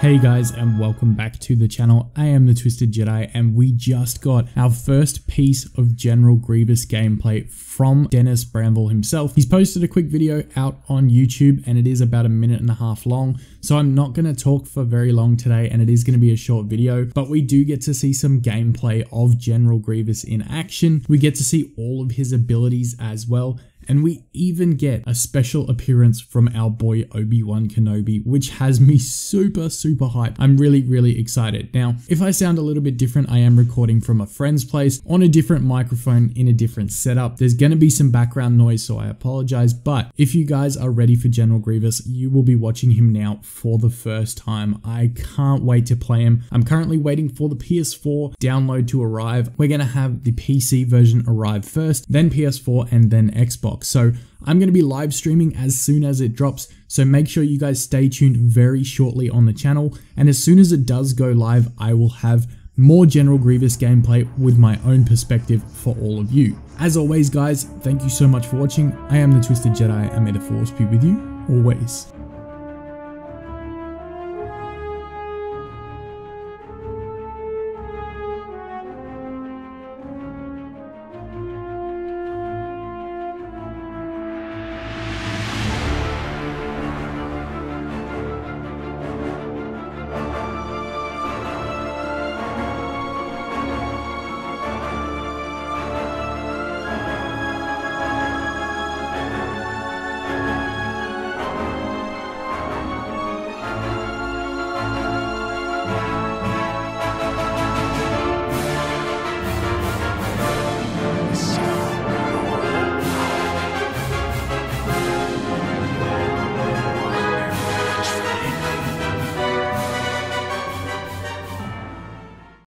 Hey guys and welcome back to the channel. I am the Twisted Jedi and we just got our first piece of General Grievous gameplay from Dennis Brännvall himself. He's posted a quick video out on YouTube and it is about a minute and a half long. So I'm not going to talk for very long today and it is going to be a short video, but we do get to see some gameplay of General Grievous in action. We get to see all of his abilities as well and we even get a special appearance from our boy Obi-Wan Kenobi, which has me super, super hyped. I'm really, really excited. Now, if I sound a little bit different, I am recording from a friend's place on a different microphone in a different setup. There's going to be some background noise, so I apologize. But if you guys are ready for General Grievous, you will be watching him now for the first time. I can't wait to play him. I'm currently waiting for the PS4 download to arrive. We're going to have the PC version arrive first, then PS4, and then Xbox. So I'm going to be live streaming as soon as it drops. So make sure you guys stay tuned very shortly on the channel. And as soon as it does go live, I will have more General Grievous gameplay with my own perspective for all of you. As always guys, thank you so much for watching. I am the Twisted Jedi and may the Force be with you always.